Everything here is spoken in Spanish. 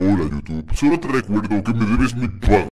Hola YouTube, solo te recuerdo que me debes mi pago.